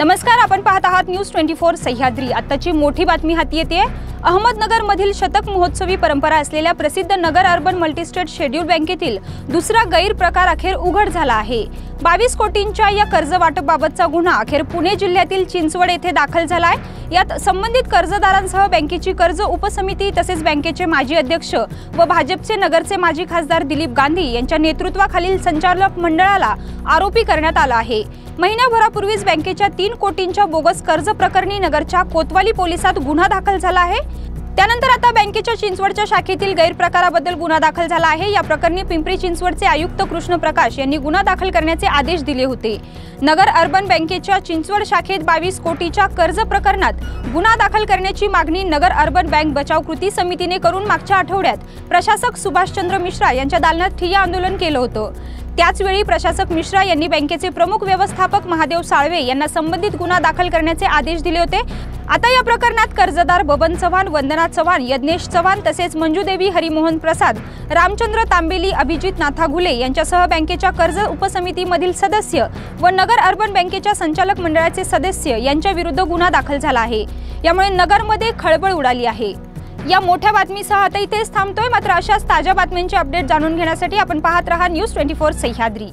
नमस्कार आपण पाहत आहात न्यूज ट्वेंटी फोर सह्याद्री. आत्ताची मोठी बातमी हाती येते. अहमदनगर मधील शतक महोत्सवी परंपरा असलेल्या प्रसिद्ध नगर अर्बन मल्टीस्टेट शेड्यूल बँकेतील दुसरा गैरप्रकार अखेर उघड झाला आहे. बावीस कोटींच्या या कर्ज वाटपाबाबतचा गुन्हा अखेर पुणे जिल्ह्यातील चिंचवड येथे दाखल झाला आहे यात संबंधित कर्जदारांसह बँकेची कर्ज उपसमिती तसेच बँकेचे माजी अध्यक्ष व भाजपचे नगरचे माजी खासदार दिलीप गांधी यांच्या नेतृत्वाखालील संचालक मंडळाला आरोपी करण्यात आला आहे. महिन्याभरापूर्वीच बँकेच्या तीन कोटींच्या बोगस कर्ज प्रकरणी नगरच्या कोतवाली पोलिसात गुन्हा दाखल झाला आहे. त्यानंतर आता बँकेच्या चिंचवडच्या शाखेतील गैरप्रकाराबद्दल गुन्हा दाखल झाला आहे. या प्रकरणी पिंपरी चिंचवडचे आयुक्त कृष्ण प्रकाश यांनी गुन्हा दाखल करण्याचे आदेश दिले होते. नगर अर्बन बँकेच्या चिंचवड शाखेत बावीस कोटीच्या कर्ज प्रकरणात गुन्हा दाखल करण्याची मागणी नगर अर्बन बँक बचाव कृती समितीने करून मागच्या आठवड्यात प्रशासक सुभाषचंद्र मिश्रा यांच्या दालनात ठिय्या आंदोलन केलं होतं. त्याचवेळी प्रशासक मिश्रा यांनी बँकेचे प्रमुख व्यवस्थापक महादेव साळवे यांना संबंधित गुन्हा दाखल करण्याचे आदेश दिले होते. आता या प्रकरणात कर्जदार बबन चव्हाण वंदना चव्हाण यज्ञेश चव्हाण तसेच मंजूदेवी हरिमोहन प्रसाद रामचंद्र तांबेली अभिजित नाथाघुले यांच्यासह बँकेच्या कर्ज उपसमितीमधील सदस्य व नगर अर्बन बँकेच्या संचालक मंडळाचे सदस्य यांच्या विरुद्ध गुन्हा दाखल झाला आहे. यामुळे नगरमध्ये खळबळ उडाली आहे. या मोठ्या बातमीसह आता इथेच थांबतोय. मात्र अशाच ताज्या बातम्यांचे अपडेट जाणून घेण्यासाठी आपण पाहत रहा न्यूज ट्वेंटी फोर सह्याद्री.